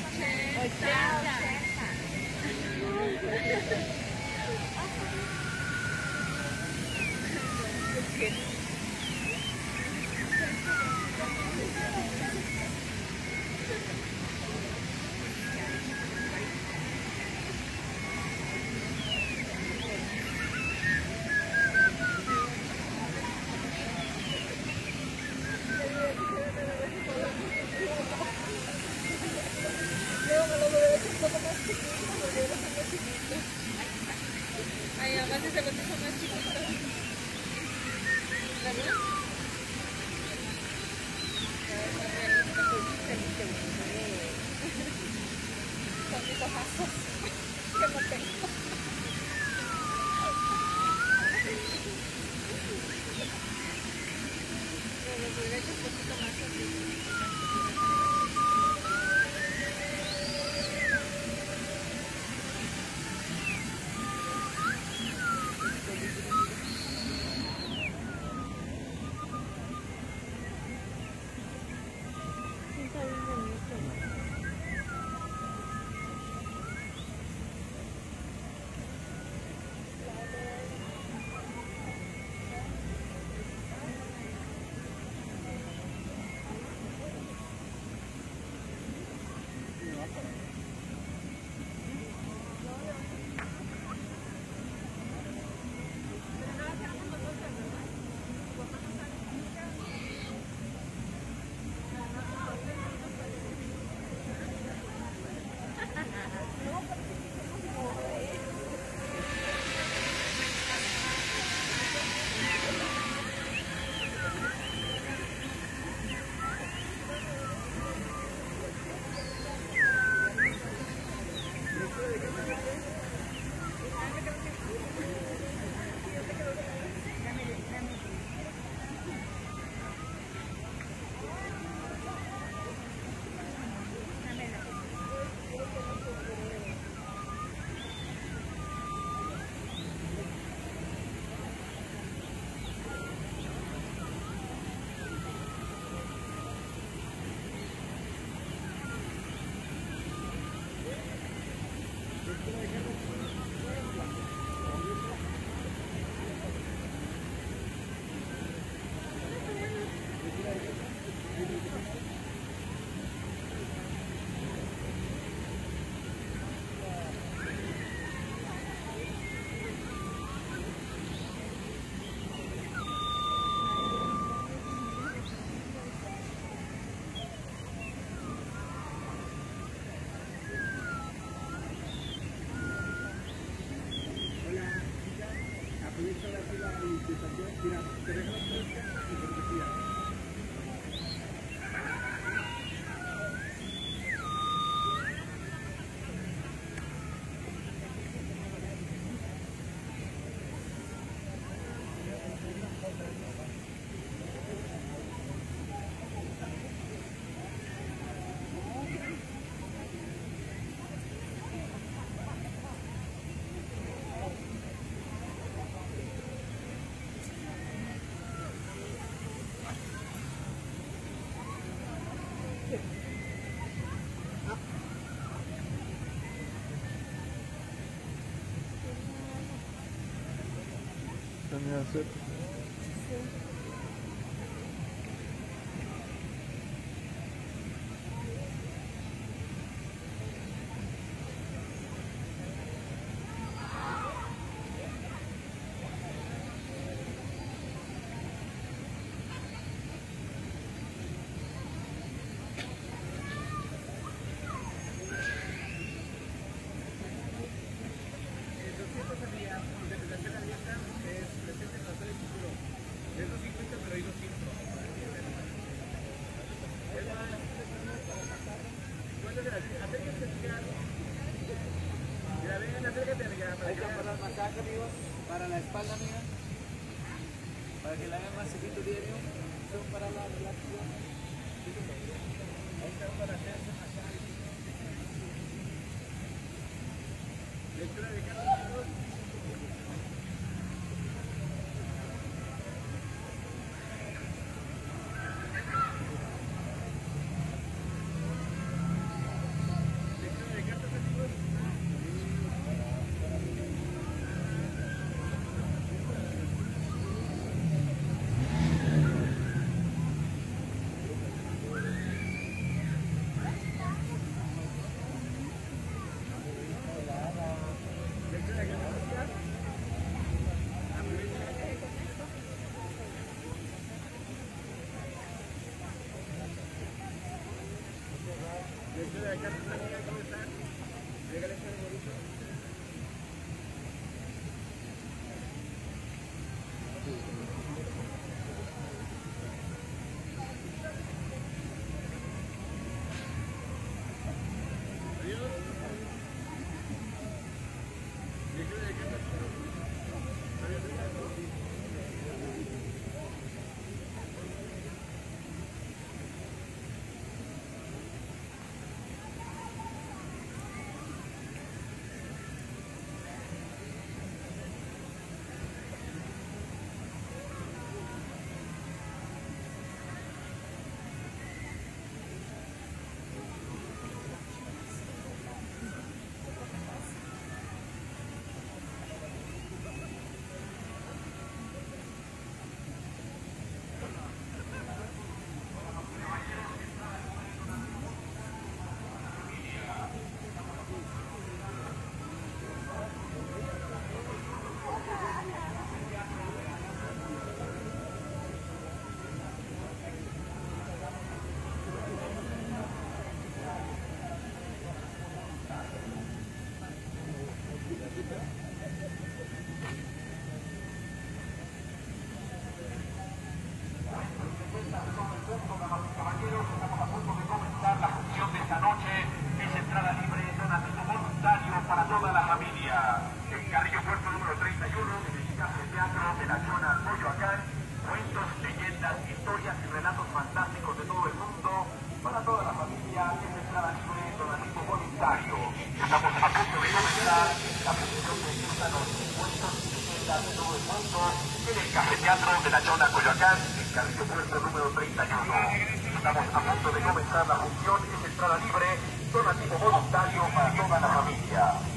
Thank you. and that's it. Masaje, amigos, para la espalda, amiga. Para que la hagan más seguido diario. Son para la está para. Lectura de I got en el Café Teatro de la Chona Coyoacán, en Carrillo Puerto número 31. Estamos a punto de comenzar la función, es entrada libre, donativo voluntario para toda la familia.